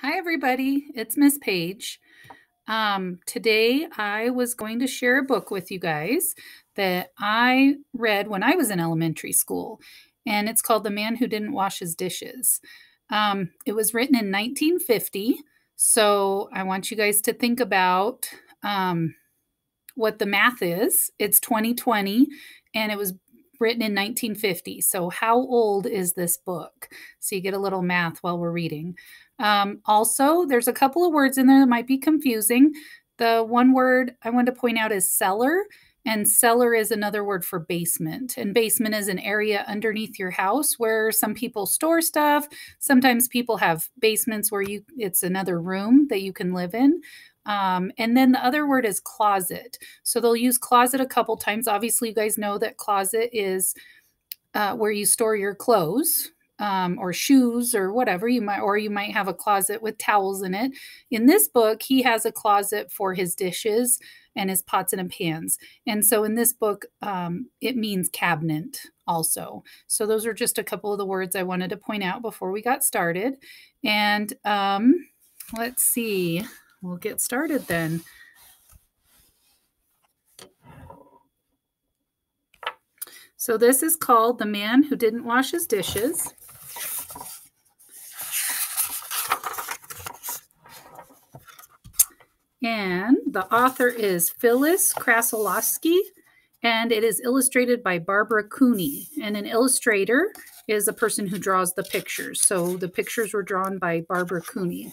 Hi, everybody. It's Miss Page. Um, today, I was going to share a book with you guys that I read when I was in elementary school, and it's called The Man Who Didn't Wash His Dishes. Um, it was written in 1950, so I want you guys to think about um, what the math is. It's 2020, and it was written in 1950. So, how old is this book? So, you get a little math while we're reading. Um, also, there's a couple of words in there that might be confusing. The one word I want to point out is cellar, and cellar is another word for basement. And basement is an area underneath your house where some people store stuff. Sometimes people have basements where you it's another room that you can live in. Um, and then the other word is closet. So they'll use closet a couple times. Obviously, you guys know that closet is uh, where you store your clothes um, or shoes or whatever you might, or you might have a closet with towels in it. In this book, he has a closet for his dishes and his pots and pans. And so in this book, um, it means cabinet also. So those are just a couple of the words I wanted to point out before we got started. And um, let's see we'll get started then. So this is called The Man Who Didn't Wash His Dishes. And the author is Phyllis Krasilovsky, and it is illustrated by Barbara Cooney. And an illustrator is a person who draws the pictures. So the pictures were drawn by Barbara Cooney.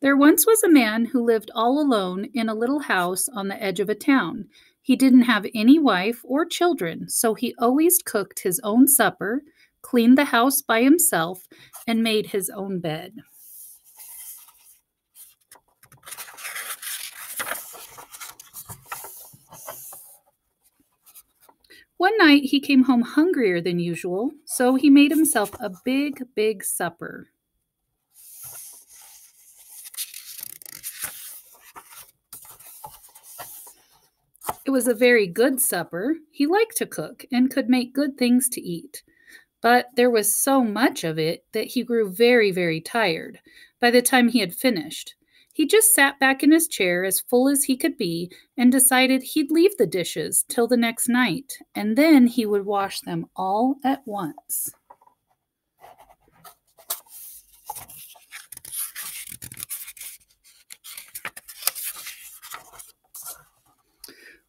There once was a man who lived all alone in a little house on the edge of a town. He didn't have any wife or children, so he always cooked his own supper, cleaned the house by himself, and made his own bed. One night he came home hungrier than usual, so he made himself a big, big supper. It was a very good supper. He liked to cook and could make good things to eat. But there was so much of it that he grew very, very tired by the time he had finished. He just sat back in his chair as full as he could be and decided he'd leave the dishes till the next night, and then he would wash them all at once.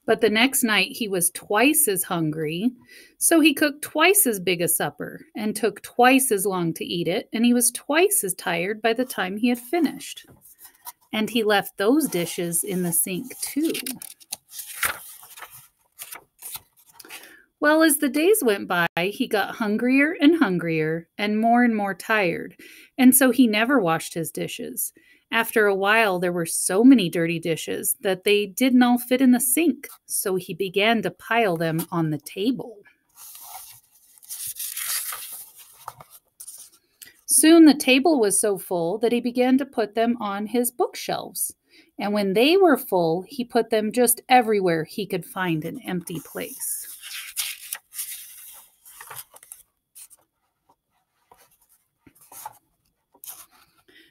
But the next night he was twice as hungry, so he cooked twice as big a supper and took twice as long to eat it, and he was twice as tired by the time he had finished. And he left those dishes in the sink too. Well, as the days went by, he got hungrier and hungrier and more and more tired, and so he never washed his dishes. After a while, there were so many dirty dishes that they didn't all fit in the sink, so he began to pile them on the table. Soon the table was so full that he began to put them on his bookshelves. And when they were full, he put them just everywhere he could find an empty place.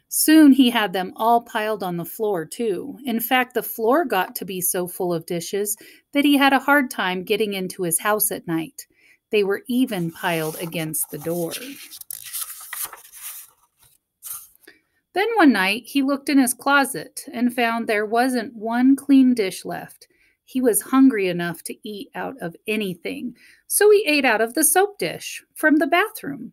Soon he had them all piled on the floor, too. In fact, the floor got to be so full of dishes that he had a hard time getting into his house at night. They were even piled against the door. Then one night he looked in his closet and found there wasn't one clean dish left. He was hungry enough to eat out of anything, so he ate out of the soap dish from the bathroom.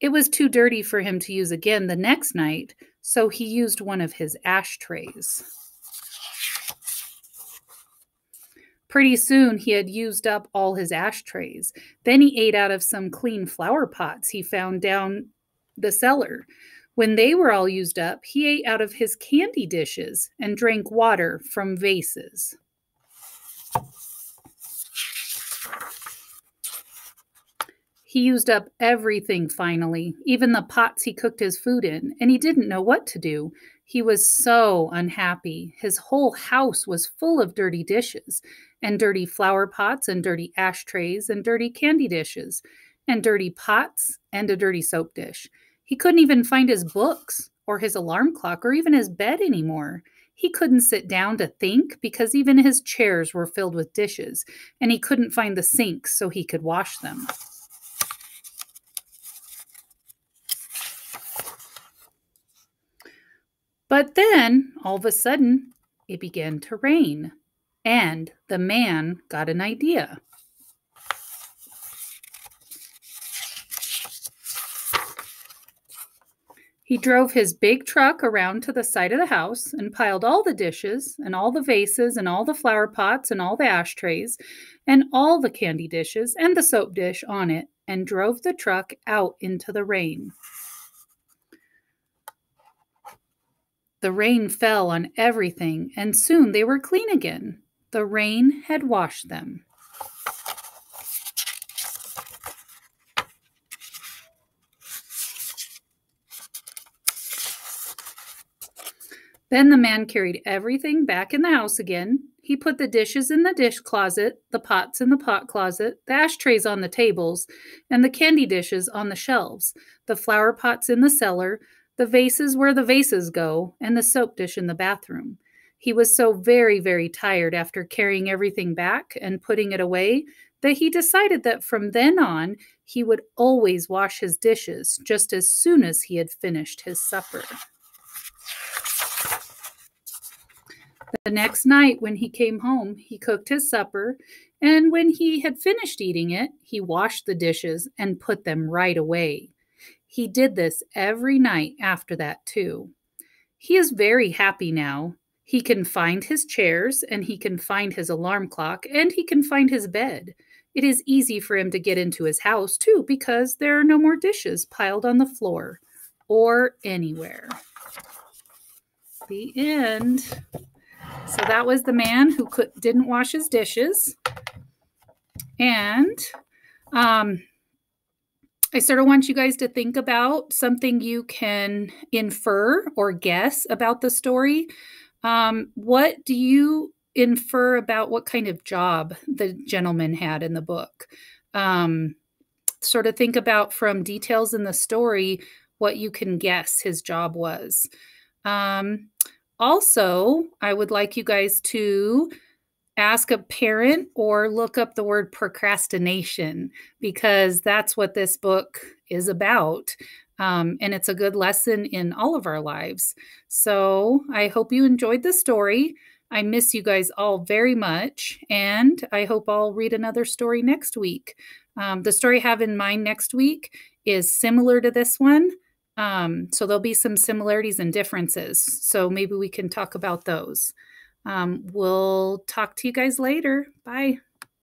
It was too dirty for him to use again the next night, so he used one of his ashtrays. Pretty soon he had used up all his ashtrays. Then he ate out of some clean flower pots he found down the cellar. When they were all used up, he ate out of his candy dishes and drank water from vases. He used up everything finally, even the pots he cooked his food in, and he didn't know what to do. He was so unhappy. His whole house was full of dirty dishes, and dirty flower pots, and dirty ashtrays, and dirty candy dishes. and dirty pots and a dirty soap dish. He couldn't even find his books or his alarm clock or even his bed anymore. He couldn't sit down to think because even his chairs were filled with dishes, and he couldn't find the sinks so he could wash them. But then, all of a sudden, it began to rain, and the man got an idea. He drove his big truck around to the side of the house and piled all the dishes and all the vases and all the flower pots and all the ashtrays and all the candy dishes and the soap dish on it and drove the truck out into the rain. The rain fell on everything, and soon they were clean again. The rain had washed them. Then the man carried everything back in the house again. He put the dishes in the dish closet, the pots in the pot closet, the ashtrays on the tables, and the candy dishes on the shelves, the flower pots in the cellar, the vases where the vases go, and the soap dish in the bathroom. He was so very, very tired after carrying everything back and putting it away that he decided that from then on he would always wash his dishes just as soon as he had finished his supper. The next night, when he came home, he cooked his supper, and when he had finished eating it, he washed the dishes and put them right away. He did this every night after that, too. He is very happy now. He can find his chairs, and he can find his alarm clock, and he can find his bed. It is easy for him to get into his house, too, because there are no more dishes piled on the floor or anywhere. The end. So that was the man who could, didn't wash his dishes. And um, I sort of want you guys to think about something you can infer or guess about the story. Um, what do you infer about what kind of job the gentleman had in the book? Um, sort of think about from details in the story what you can guess his job was. Um, also, I would like you guys to ask a parent or look up the word procrastination because that's what this book is about. Um, and it's a good lesson in all of our lives. So I hope you enjoyed the story. I miss you guys all very much. And I hope I'll read another story next week. Um, the story I have in mind next week is similar to this one. Um, so there'll be some similarities and differences. So maybe we can talk about those. Um, we'll talk to you guys later. Bye.